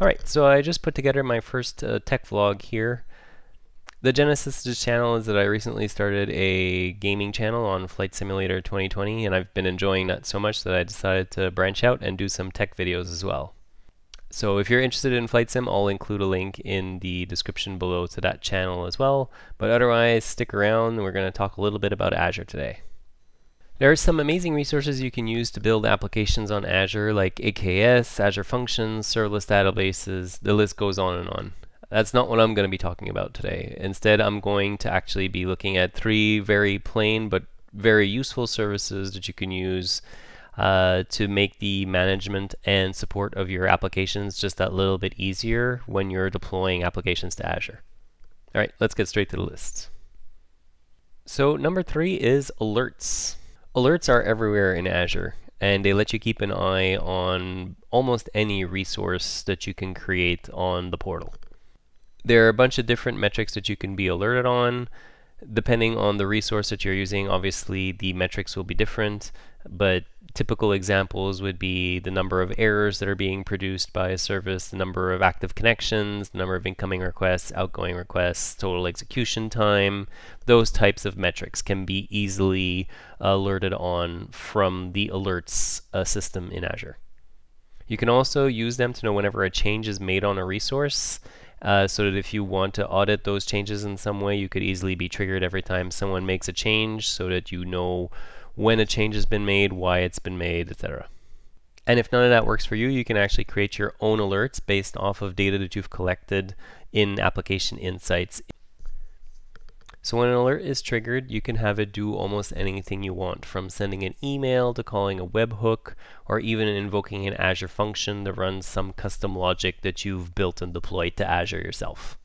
Alright, so I just put together my first uh, tech vlog here. The genesis of this channel is that I recently started a gaming channel on Flight Simulator 2020 and I've been enjoying that so much that I decided to branch out and do some tech videos as well. So if you're interested in Flight Sim, I'll include a link in the description below to that channel as well. But otherwise, stick around. We're going to talk a little bit about Azure today. There are some amazing resources you can use to build applications on Azure like AKS, Azure Functions, serverless databases, the list goes on and on. That's not what I'm going to be talking about today. Instead, I'm going to actually be looking at three very plain but very useful services that you can use uh, to make the management and support of your applications just that little bit easier when you're deploying applications to Azure. All right, let's get straight to the list. So number three is alerts. Alerts are everywhere in Azure, and they let you keep an eye on almost any resource that you can create on the portal. There are a bunch of different metrics that you can be alerted on. Depending on the resource that you're using, obviously the metrics will be different, but typical examples would be the number of errors that are being produced by a service, the number of active connections, the number of incoming requests, outgoing requests, total execution time. Those types of metrics can be easily alerted on from the alerts uh, system in Azure. You can also use them to know whenever a change is made on a resource uh, so that if you want to audit those changes in some way, you could easily be triggered every time someone makes a change so that you know when a change has been made, why it's been made, etc. And if none of that works for you, you can actually create your own alerts based off of data that you've collected in application insights. So when an alert is triggered, you can have it do almost anything you want, from sending an email to calling a webhook, or even invoking an Azure function that runs some custom logic that you've built and deployed to Azure yourself.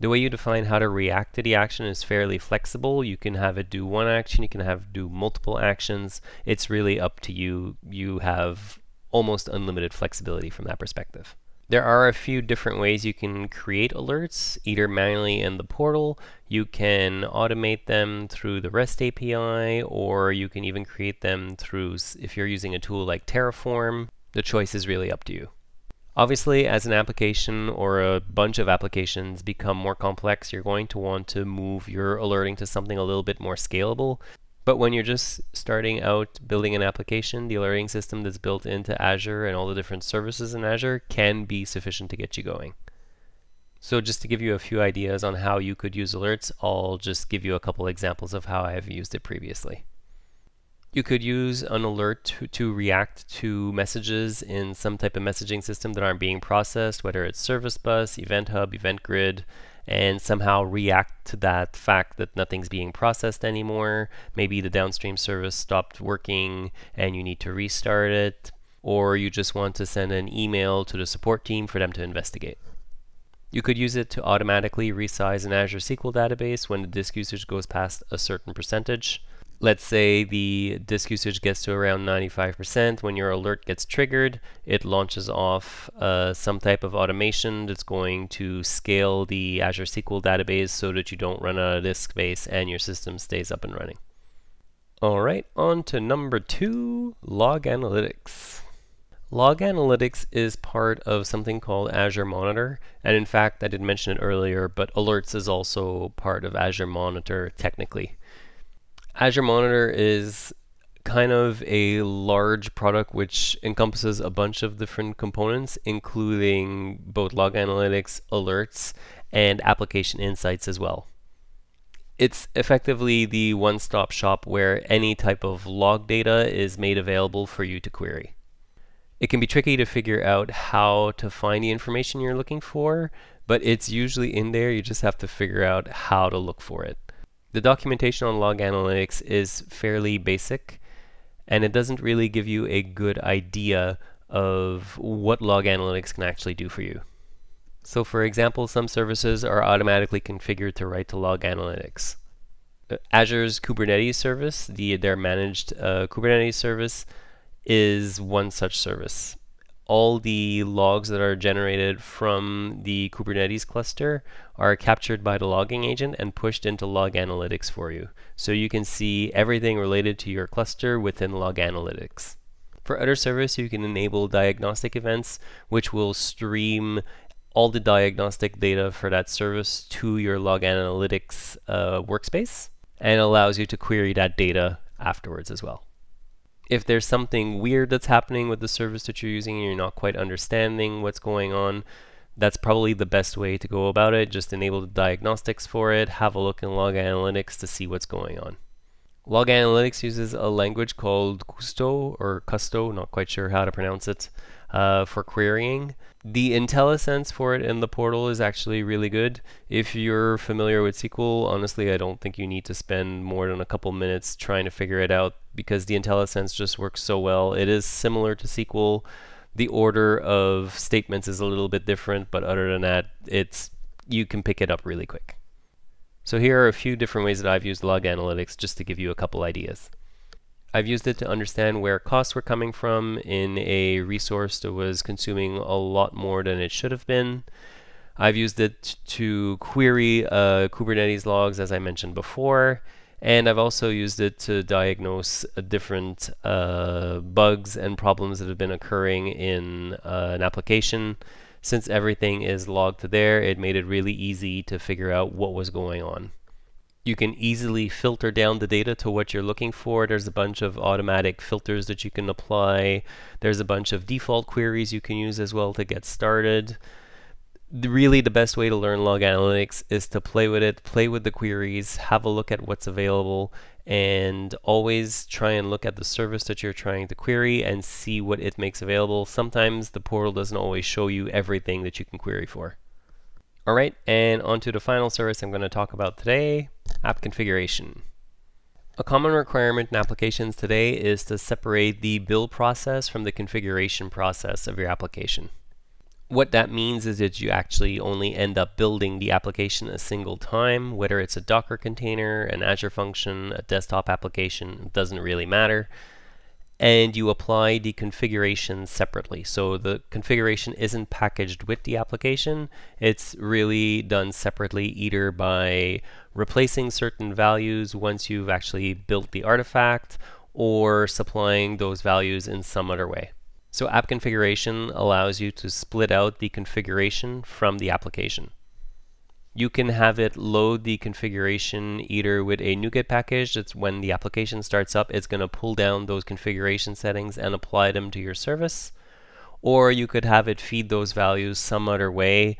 The way you define how to react to the action is fairly flexible. You can have it do one action, you can have it do multiple actions. It's really up to you. You have almost unlimited flexibility from that perspective. There are a few different ways you can create alerts, either manually in the portal, you can automate them through the REST API, or you can even create them through, if you're using a tool like Terraform, the choice is really up to you. Obviously, as an application or a bunch of applications become more complex, you're going to want to move your alerting to something a little bit more scalable. But when you're just starting out building an application, the alerting system that's built into Azure and all the different services in Azure can be sufficient to get you going. So just to give you a few ideas on how you could use alerts, I'll just give you a couple examples of how I've used it previously. You could use an alert to, to, react to messages in some type of messaging system that aren't being processed, whether it's Service Bus, Event Hub, Event Grid, and somehow react to that fact that nothing's being processed anymore. Maybe the downstream service stopped working and you need to restart it, or you just want to send an email to the support team for them to investigate. You could use it to automatically resize an Azure SQL database when the disk usage goes past a certain percentage let's say the disk usage gets to around 95%, when your alert gets triggered, it launches off uh, some type of automation that's going to scale the Azure SQL database so that you don't run out of disk space and your system stays up and running. Alright, on to number two, Log Analytics. Log Analytics is part of something called Azure Monitor, and in fact I did mention it earlier, but Alerts is also part of Azure Monitor technically. Azure Monitor is kind of a large product which encompasses a bunch of different components, including both log analytics, alerts, and application insights as well. It's effectively the one-stop shop where any type of log data is made available for you to query. It can be tricky to figure out how to find the information you're looking for, but it's usually in there. You just have to figure out how to look for it. The documentation on log analytics is fairly basic and it doesn't really give you a good idea of what log analytics can actually do for you. So for example, some services are automatically configured to write to log analytics. Uh, Azure's Kubernetes service, the, their managed uh, Kubernetes service, is one such service all the logs that are generated from the Kubernetes cluster are captured by the logging agent and pushed into log analytics for you. So you can see everything related to your cluster within log analytics. For other service, you can enable diagnostic events, which will stream all the diagnostic data for that service to your log analytics uh, workspace and allows you to query that data afterwards as well. If there's something weird that's happening with the service that you're using and you're not quite understanding what's going on, that's probably the best way to go about it. Just enable the diagnostics for it, have a look in Log Analytics to see what's going on. Log Analytics uses a language called Kusto or Kusto, not quite sure how to pronounce it, uh, for querying. The IntelliSense for it in the portal is actually really good. If you're familiar with SQL, honestly, I don't think you need to spend more than a couple minutes trying to figure it out because the IntelliSense just works so well. It is similar to SQL. The order of statements is a little bit different, but other than that, it's you can pick it up really quick. So here are a few different ways that I've used log analytics just to give you a couple ideas. I've used it to understand where costs were coming from in a resource that was consuming a lot more than it should have been. I've used it to query uh, Kubernetes logs, as I mentioned before, and I've also used it to diagnose different uh, bugs and problems that have been occurring in uh, an application. Since everything is logged there, it made it really easy to figure out what was going on. You can easily filter down the data to what you're looking for. There's a bunch of automatic filters that you can apply. There's a bunch of default queries you can use as well to get started. The, really, the best way to learn log analytics is to play with it, play with the queries, have a look at what's available, and always try and look at the service that you're trying to query and see what it makes available. Sometimes the portal doesn't always show you everything that you can query for. Alright, and on to the final service I'm going to talk about today, app configuration. A common requirement in applications today is to separate the build process from the configuration process of your application. What that means is that you actually only end up building the application a single time, whether it's a Docker container, an Azure function, a desktop application, it doesn't really matter and you apply the configuration separately. So the configuration isn't packaged with the application, it's really done separately either by replacing certain values once you've actually built the artifact or supplying those values in some other way. So app configuration allows you to split out the configuration from the application you can have it load the configuration either with a NuGet package. That's when the application starts up it's going to pull down those configuration settings and apply them to your service. Or you could have it feed those values some other way.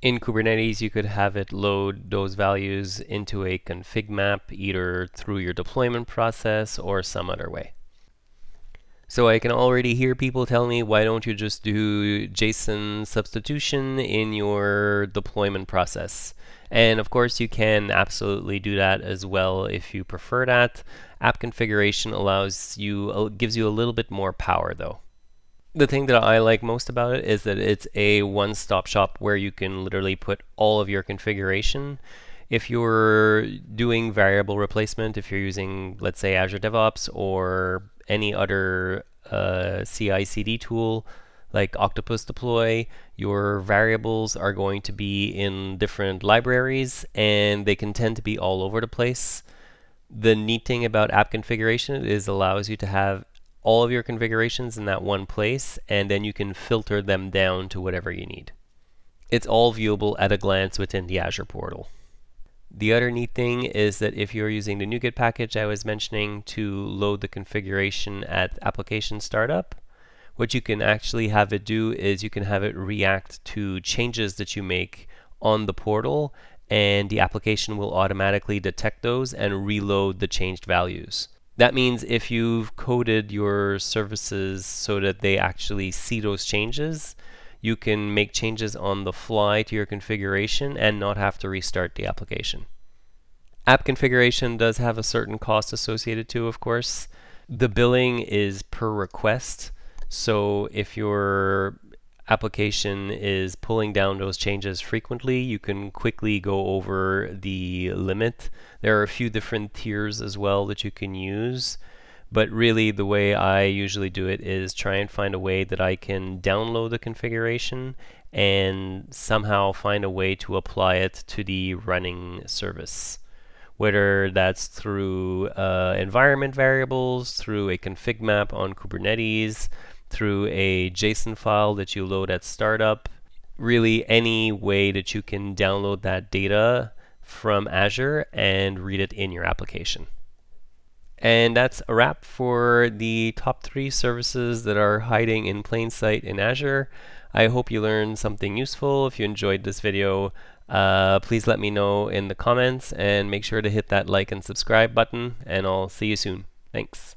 In Kubernetes you could have it load those values into a config map either through your deployment process or some other way so I can already hear people tell me, why don't you just do JSON substitution in your deployment process? And of course you can absolutely do that as well if you prefer that. App configuration allows you, uh, gives you a little bit more power though. The thing that I like most about it is that it's a one-stop shop where you can literally put all of your configuration if you're doing variable replacement, if you're using, let's say, Azure DevOps or any other uh, CI/CD tool like Octopus Deploy, your variables are going to be in different libraries and they can tend to be all over the place. The neat thing about app configuration is allows you to have all of your configurations in that one place and then you can filter them down to whatever you need. It's all viewable at a glance within the Azure portal. The other neat thing is that if you're using the NuGet package I was mentioning to load the configuration at application startup, what you can actually have it do is you can have it react to changes that you make on the portal and the application will automatically detect those and reload the changed values. That means if you've coded your services so that they actually see those changes, you can make changes on the fly to your configuration and not have to restart the application. App configuration does have a certain cost associated to, of course. The billing is per request. So if your application is pulling down those changes frequently, you can quickly go over the limit. There are a few different tiers as well that you can use. But really the way I usually do it is try and find a way that I can download the configuration and somehow find a way to apply it to the running service. whether that's through uh, environment variables, through a config map on Kubernetes, through a JSON file that you load at startup, really any way that you can download that data from Azure and read it in your application. And that's a wrap for the top three services that are hiding in plain sight in Azure. I hope you learned something useful. If you enjoyed this video, uh, please let me know in the comments and make sure to hit that like and subscribe button and I'll see you soon. Thanks.